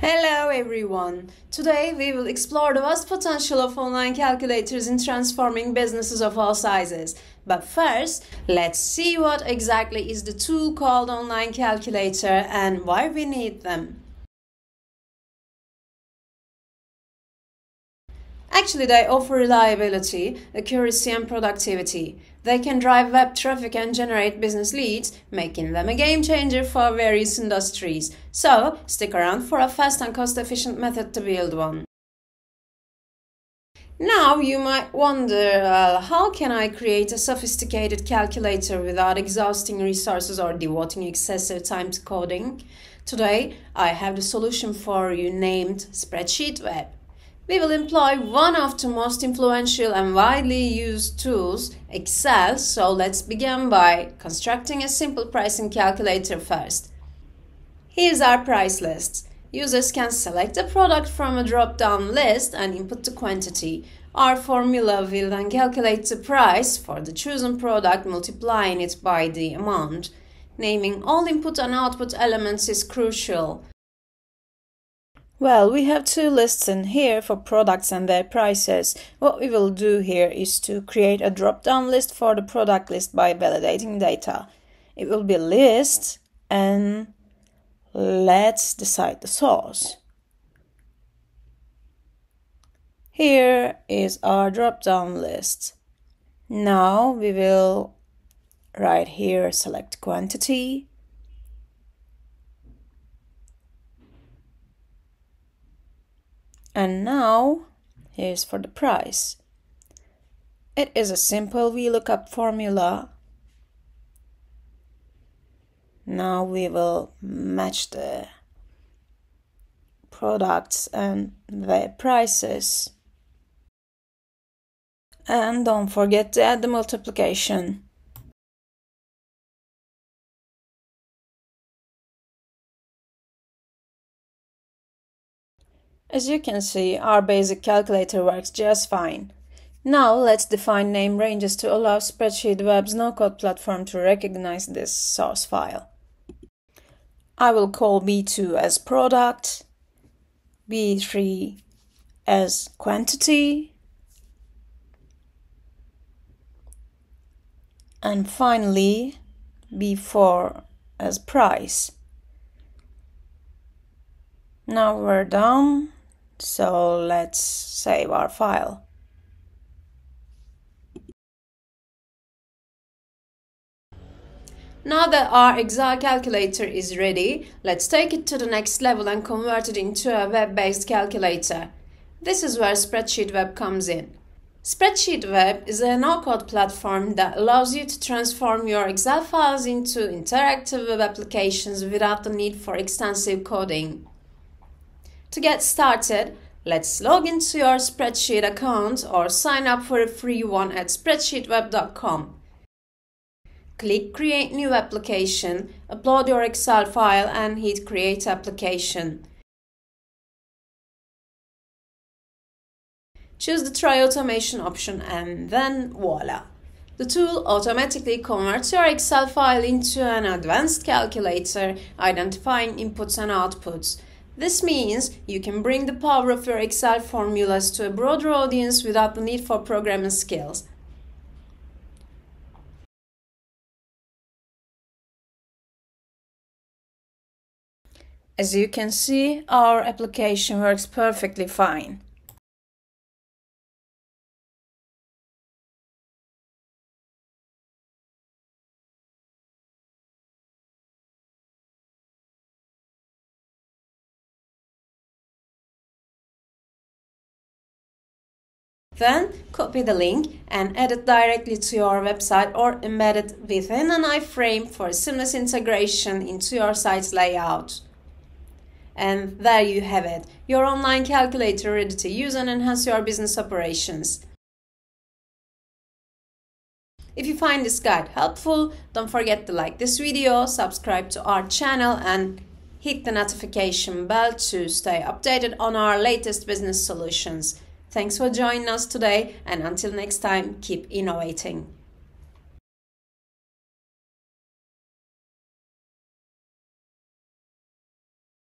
Hello everyone! Today we will explore the vast potential of online calculators in transforming businesses of all sizes. But first, let's see what exactly is the tool called online calculator and why we need them. Actually, they offer reliability, accuracy, and productivity. They can drive web traffic and generate business leads, making them a game changer for various industries. So, stick around for a fast and cost efficient method to build one. Now you might wonder uh, how can I create a sophisticated calculator without exhausting resources or devoting excessive time to coding? Today I have the solution for you named Spreadsheet Web. We will employ one of the most influential and widely used tools, Excel, so let's begin by constructing a simple pricing calculator first. Here's our price list. Users can select a product from a drop-down list and input the quantity. Our formula will then calculate the price for the chosen product multiplying it by the amount. Naming all input and output elements is crucial. Well, we have two lists in here for products and their prices. What we will do here is to create a drop-down list for the product list by validating data. It will be list and let's decide the source. Here is our drop-down list. Now we will right here select quantity And now, here's for the price. It is a simple VLOOKUP formula. Now we will match the products and their prices. And don't forget to add the multiplication. As you can see, our basic calculator works just fine. Now let's define name ranges to allow Spreadsheet Web's no-code platform to recognize this source file. I will call B2 as product, B3 as quantity, and finally B4 as price. Now we're done. So let's save our file. Now that our Excel calculator is ready, let's take it to the next level and convert it into a web-based calculator. This is where Spreadsheet Web comes in. Spreadsheet Web is a no-code platform that allows you to transform your Excel files into interactive web applications without the need for extensive coding. To get started, let's log into your spreadsheet account or sign up for a free one at spreadsheetweb.com. Click Create New Application, upload your Excel file and hit Create Application. Choose the Try Automation option and then voila! The tool automatically converts your Excel file into an advanced calculator, identifying inputs and outputs. This means you can bring the power of your Excel formulas to a broader audience without the need for programming skills. As you can see, our application works perfectly fine. Then copy the link and add it directly to your website or embed it within an iframe for seamless integration into your site's layout. And there you have it, your online calculator ready to use and enhance your business operations. If you find this guide helpful, don't forget to like this video, subscribe to our channel and hit the notification bell to stay updated on our latest business solutions. Thanks for joining us today, and until next time, keep innovating.